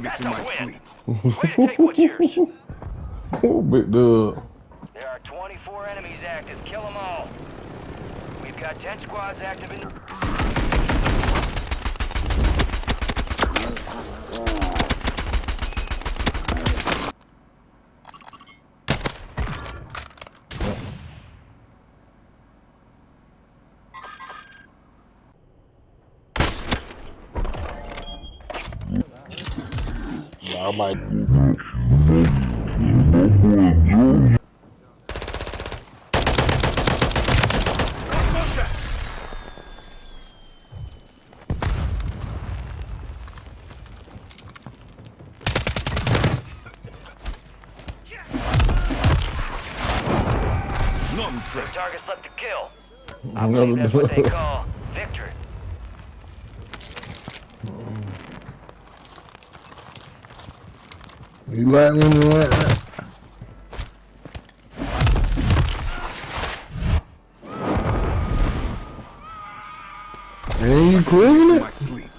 this in my sleep. Way take what's yours. Oh, big dog. There are 24 enemies active. Kill them all. We've got 10 squads active in the... I might. Targets left to kill. I I never believe that's what they call You like when you like that? And you This it?